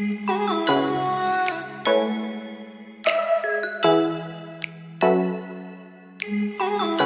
Ooh. Ooh.